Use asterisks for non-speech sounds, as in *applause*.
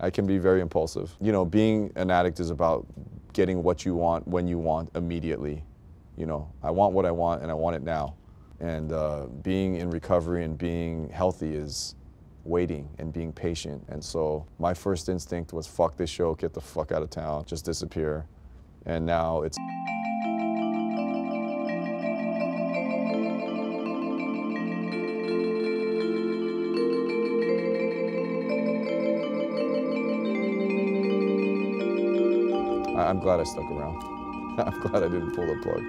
I can be very impulsive. You know, being an addict is about getting what you want when you want immediately. You know, I want what I want and I want it now. And uh, being in recovery and being healthy is waiting and being patient. And so my first instinct was fuck this show, get the fuck out of town, just disappear. And now it's. I'm glad I stuck around. *laughs* I'm glad I didn't pull the plug.